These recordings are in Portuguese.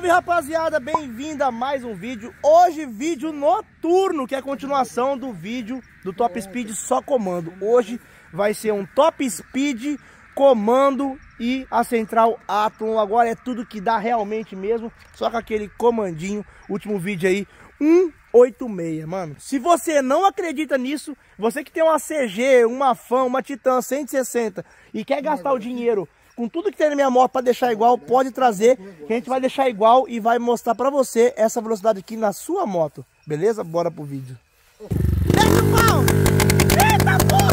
salve rapaziada, bem-vindo a mais um vídeo. Hoje vídeo noturno, que é a continuação do vídeo do Top Speed só comando. Hoje vai ser um Top Speed comando e a central Atom. Agora é tudo que dá realmente mesmo, só com aquele comandinho. Último vídeo aí, 186, mano Se você não acredita nisso, você que tem uma CG, uma FAM, uma Titan 160 E quer gastar o dinheiro com tudo que tem na minha moto para deixar igual, pode trazer, que a gente vai deixar igual e vai mostrar para você essa velocidade aqui na sua moto. Beleza? Bora pro vídeo. Desce o pau! Eita porra!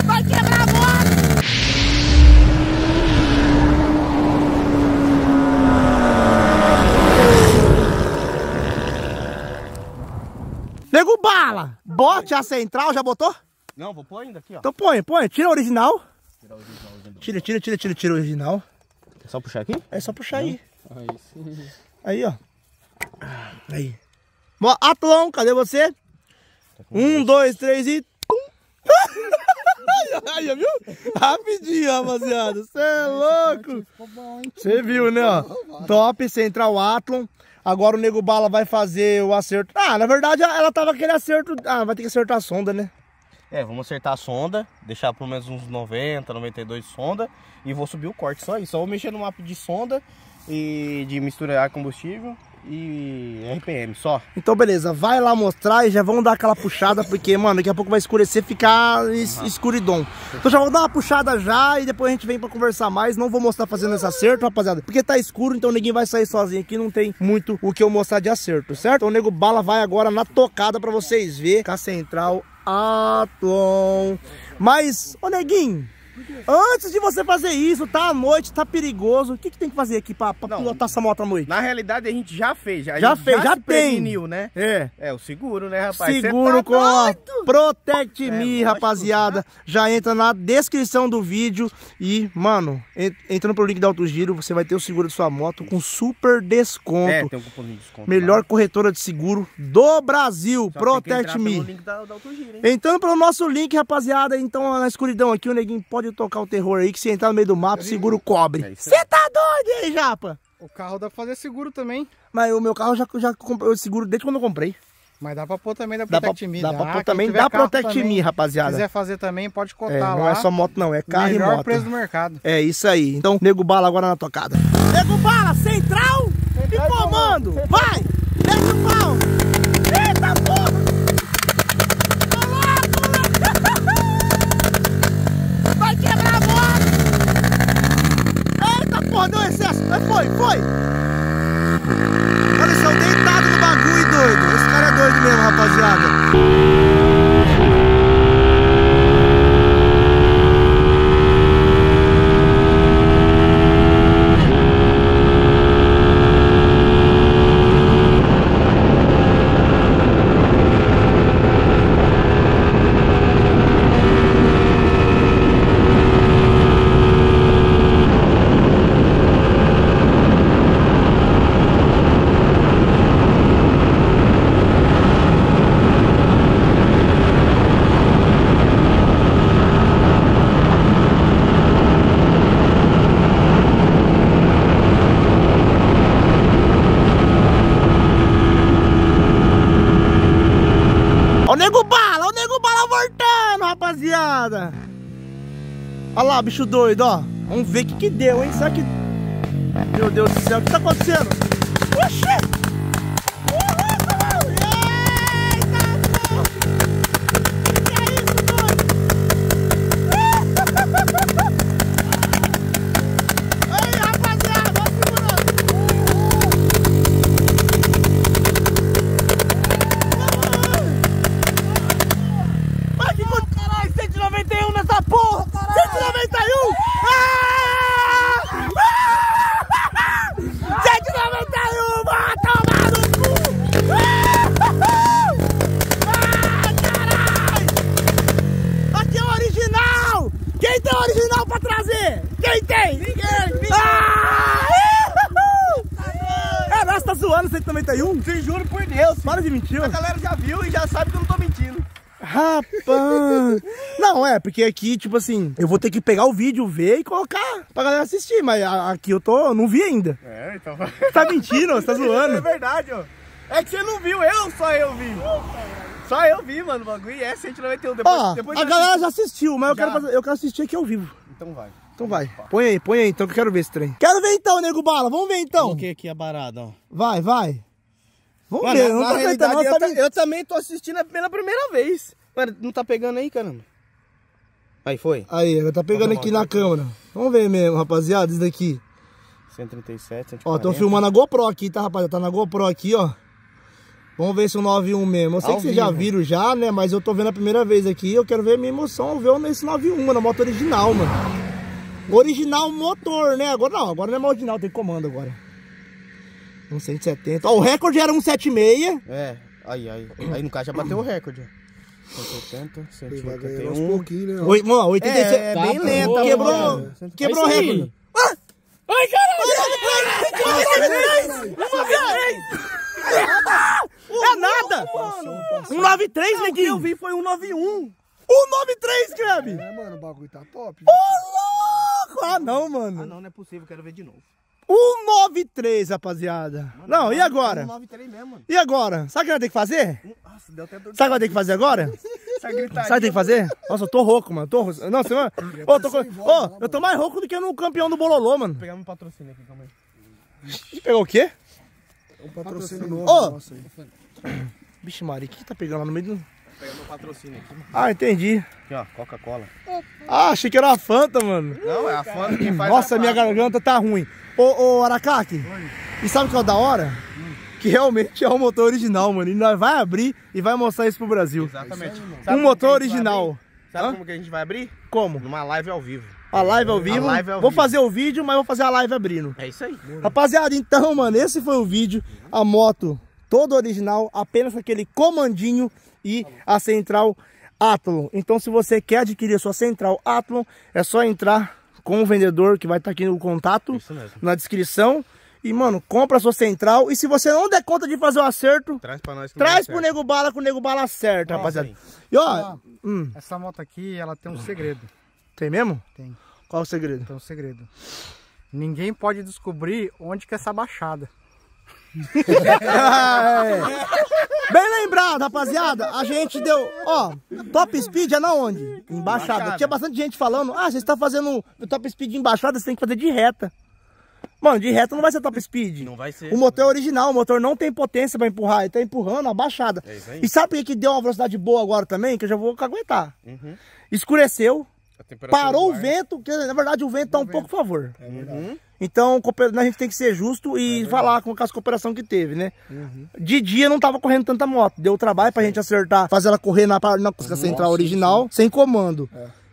Vai quebrar a moto! Nego bala! Bote a central, já botou? Não, vou pôr ainda aqui, ó. Então põe, põe. Tira o original. Tira, tira, tira, tira, tira o original. É só puxar aqui? É só puxar aí. Aí sim. Aí, ó. Aí. Atlon, cadê você? Um, dois, três e... Aí, viu? Rapidinho, rapaziada. Você é louco. Você viu, né, ó? Top Central Atlon. Agora o Nego Bala vai fazer o acerto. Ah, na verdade ela tava aquele acerto... Ah, vai ter que acertar a sonda, né? É, vamos acertar a sonda, deixar pelo menos uns 90, 92 sonda e vou subir o corte, só isso. Só vou mexer no mapa de sonda e de misturar combustível e RPM, só. Então beleza, vai lá mostrar e já vamos dar aquela puxada, porque, mano, daqui a pouco vai escurecer, ficar es uhum. escuridão. Então já vou dar uma puxada já e depois a gente vem pra conversar mais. Não vou mostrar fazendo esse acerto, rapaziada, porque tá escuro, então ninguém vai sair sozinho aqui, não tem muito o que eu mostrar de acerto, certo? Então o Nego Bala vai agora na tocada pra vocês ver com a central Atom. Mas, ô Neguinho, Antes de você fazer isso, tá à noite, tá perigoso. O que, que tem que fazer aqui pra, pra pilotar essa moto à noite? Na realidade, a gente já fez. Já, já fez, já, já tem. preveniu, né? É. É, o seguro, né, rapaz? Seguro tá com a Protect é, Me, rapaziada. Né? Já entra na descrição do vídeo. E, mano, entrando pelo link da Autogiro, você vai ter o seguro de sua moto com super desconto. É, tem um cupom de desconto. Melhor lá. corretora de seguro do Brasil. Só Protect Me. Da, da Autogiro, Entrando pelo nosso link, rapaziada. Então, na escuridão aqui, o neguinho pode tocar o terror aí, que se entrar no meio do mato, seguro cobre. Você é tá doido aí, Japa? O carro dá pra fazer seguro também. Mas o meu carro já, já comprei seguro desde quando eu comprei. Mas dá pra pôr também da Protect Me. Dá pra, dá pra pôr também da Protect também, Me, rapaziada. Se quiser fazer também, pode cotar é, lá. Não é só moto não, é carro Melhor e moto. preço do mercado. É isso aí. Então, Nego Bala agora na tocada. Nego Bala, central, central e comando. Vai, desce o pau. Mas foi, foi. Olha, estão deitados no bagulho, doido. Esse cara é doido mesmo, rapaziada. Olha lá, bicho doido, ó. Vamos ver o que que deu, hein? Será que... Meu Deus do céu, o que tá acontecendo? Oxê! Zoando 191? Te juro por Deus. Para de mentir. A galera já viu e já sabe que eu não tô mentindo. Rapaz! Não, é, porque aqui, tipo assim, eu vou ter que pegar o vídeo, ver e colocar pra galera assistir, mas aqui eu tô, eu não vi ainda. É, então. Você tá mentindo, você tá É zoando. verdade, ó. É que você não viu, eu só eu vi. Só eu vi, mano, o bagulho. E é 191. Depois, Ó, depois a eu galera assisti. já assistiu, mas eu Já. quero, fazer, eu quero assistir aqui ao vivo. Então vai. Então vai, põe aí, põe aí então que eu quero ver esse trem. Quero ver então, Nego Bala, vamos ver então. Coloquei aqui a barada, ó. Vai, vai. Vamos Mano, ver, na, não tá realidade, não, eu, tá eu também tô assistindo pela primeira vez. Mano, não tá pegando aí, caramba? Aí, foi. Aí, tá pegando aqui na câmera. Vamos ver mesmo, rapaziada, isso daqui. 137, 140. Ó, tô filmando a GoPro aqui, tá, rapaziada? Tá na GoPro aqui, ó. Vamos ver se o 91 mesmo. Eu sei Ao que vocês já viram já, né? Mas eu tô vendo a primeira vez aqui. Eu quero ver a minha emoção, ver nesse 91, mano, a moto original, mano. Original motor, né? Agora não, agora não é mais original, tem comando agora. 170. Ó, o recorde era 176. É, aí, aí. Aí no caso já bateu o recorde, ó. 180, Vai ganhando aos 181. pouquinhos, né? ó. Oi, mano, 87. É, é bem Tá, lenta, Quebrou, mano. quebrou o É recorde. Ah! Ai, É nada! 193, neguinho! Eu vi foi 191. 193, Kreb! É, mano, o bagulho tá top. Ô, louco! Ah, não, Ah, mano. não, não é possível, quero ver de novo. 193, rapaziada. Não, e agora? 193 mesmo, mano. E agora? Sabe o que vai ter que fazer? Nossa, deu até dor Sabe o que vai ter que fazer agora? Sabe o que tem que fazer? Nossa, eu tô rouco, mano. Tô rouco. Não, você. Ô, eu tô... eu mais rouco do que no campeão do Bololô, mano. Vou pegar meu patrocínio aqui, calma aí. Pegou o quê? Um patrocínio novo Ô! aí. Vixe, Maria, o que tá pegando lá no meio do... Meu patrocínio aqui, mano. Ah, entendi. Aqui, ó, Coca-Cola. Ah, achei que era a Fanta, mano. Não, é a fã que faz Nossa, a minha garganta tá ruim. Ô, ô, Aracaki, e sabe o que é o da hora? Que realmente é o motor original, mano. E nós vai abrir e vai mostrar isso pro Brasil. Exatamente. Um como motor original. Sabe Hã? como que a gente vai abrir? Como? Numa live ao vivo. A live ao vivo. live ao vou vivo. fazer o vídeo, mas vou fazer a live abrindo. É isso aí. Rapaziada, então, mano, esse foi o vídeo. A moto toda original, apenas aquele comandinho e a central Athlon. Então, se você quer adquirir a sua central Athlon, é só entrar com o vendedor que vai estar aqui no contato, Isso mesmo. na descrição. E, mano, compra a sua central. E se você não der conta de fazer o acerto, Traz pra nós traz pro certo. Nego Bala com o Nego Bala certo, Nossa, rapaziada. E ó, hum, Essa moto aqui, ela tem um segredo. tem mesmo? Tem. Qual o segredo? Tem um segredo. Ninguém pode descobrir onde que é essa baixada. É. Bem lembrado, rapaziada. A gente deu, ó, Top Speed é na onde? Embaixada. Embaixada. Tinha bastante gente falando, ah, você está fazendo o Top Speed embaixada, você tem que fazer de reta. Mano, de reta não vai ser Top Speed. Não vai ser. O motor é original, o motor não tem potência pra empurrar, ele tá empurrando a baixada. É isso aí. E sabe por que deu uma velocidade boa agora também? Que eu já vou aguentar. Uhum. Escureceu, parou o vento, que na verdade o vento tá um pouco a favor. Uhum. Então, a gente tem que ser justo e falar com as cooperação que teve, né? De dia não tava correndo tanta moto. Deu trabalho pra gente acertar, fazer ela correr na, na, na central original, sem comando.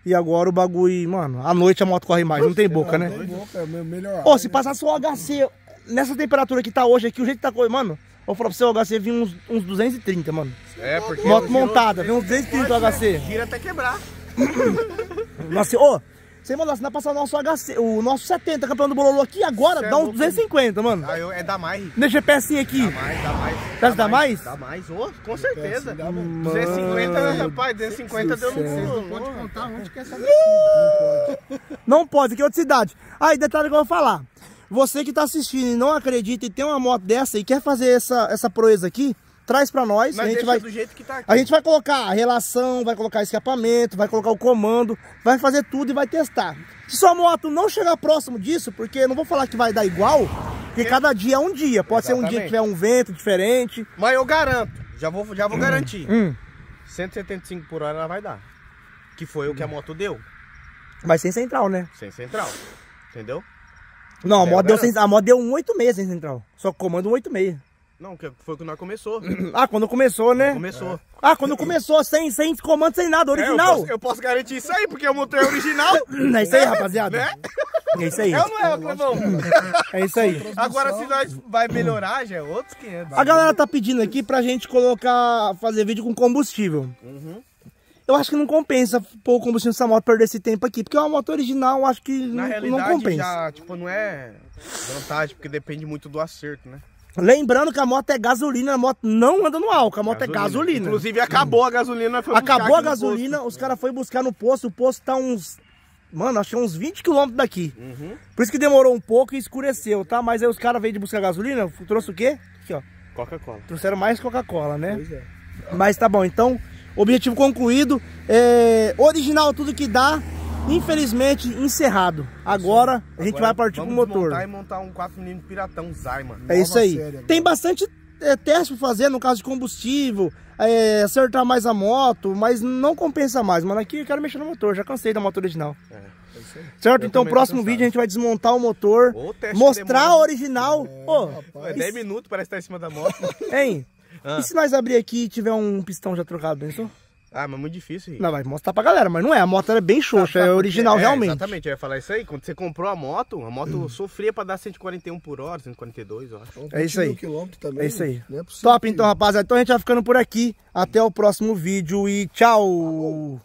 E agora o bagulho, mano, à noite a moto corre mais, não tem boca, né? Tem boca, é melhor. Ô, se passar só o HC nessa temperatura que tá hoje aqui, o jeito que tá correndo, mano, vou falar pra você, o HC vinha uns, uns 230, mano. É, porque. Moto montada, vem uns 230 o HC. Gira até quebrar. Nossa, ô, você mandou assinar passar o nosso HC, o nosso 70 campeão do Bololô aqui agora, Cê é dá uns louco. 250, mano. Aí eu- é dá mais. Deixa o GPS aqui. Dá mais, dá mais. Dá- dá mais? Dá mais, ô, com certeza. dá mesmo. 250, rapaz, 250 deu no Pode pulo. contar onde que é essa Não pode, aqui é outra cidade. Aí, detalhe que eu vou falar. Você que tá assistindo e não acredita e tem uma moto dessa e quer fazer essa, essa proeza aqui, traz pra nós. Mas a, gente vai, do jeito que tá aqui. a gente vai colocar a relação, vai colocar escapamento, vai colocar o comando, vai fazer tudo e vai testar. Se sua moto não chegar próximo disso, porque eu não vou falar que vai dar igual, porque cada dia é um dia. Pode ser um dia que Exatamente. tiver um vento diferente. Mas eu garanto, já vou, já vou garantir. Hum, 175 por hora ela vai dar. Que foi o que a moto deu, mas sem central, né? sem central. Entendeu? Não, a É, moto, eu deu, a moto deu um 86 sem central. Só comando um 86. Não, que foi o que nós começou. Ah, quando começou, né? Começou. Ah, quando começou, sem, sem comando, sem nada, É, eu, original. posso, eu posso garantir isso aí, porque o motor é original. É isso aí, rapaziada. Né? É isso aí. É ou não é, Clebão? É isso aí. Agora, se nós vai melhorar, já é outros 500. A galera tá pedindo aqui pra gente colocar, fazer vídeo com combustível. Uhum. Eu acho que não compensa pôr o combustível nessa moto, perder esse tempo aqui. Porque é uma moto original, eu acho que Na não, não realidade, compensa. já, tipo, não é vantagem, porque depende muito do acerto, né? Lembrando que a moto é gasolina, a moto não anda no álcool, a moto é gasolina. Inclusive acabou a gasolina, Acabou a gasolina, os caras foram buscar no posto, o posto tá uns. Mano, acho que é uns 20 quilômetros daqui. Uhum. Por isso que demorou um pouco e escureceu, tá? Mas aí os caras veio de buscar gasolina, trouxe o quê? Aqui, ó. Coca-Cola. Trouxeram mais Coca-Cola, né? Pois é. Mas tá bom, então, objetivo concluído. É, original tudo que dá, infelizmente encerrado. Agora a gente vai partir pro motor. desmontar e montar um 4mm piratão Zaiman. É isso aí. série agora. Tem bastante é, teste pra fazer no caso de combustível, é, acertar mais a moto, mas não compensa mais. Mano, aqui eu quero mexer no motor, já cansei da moto original. É aí. Certo? Eu então, próximo cansado. vídeo a gente vai desmontar o motor, mostrar a original. É 10 minutos, parece que tá em cima da moto. hein? Ah. E se nós abrir aqui e tiver um pistão já trocado, pensou? Ah, mas muito difícil, Rick. Não, vai mostrar pra galera, mas não é. A moto ela é bem xoxa, é original É, realmente. Exatamente, eu ia falar isso aí. Quando você comprou a moto, a moto sofria pra dar 141 por hora, 142, eu acho. Então, É isso 20 aí. também. É isso aí. É Top que- então, rapaziada. Então a gente vai ficando por aqui. Até o próximo vídeo e tchau!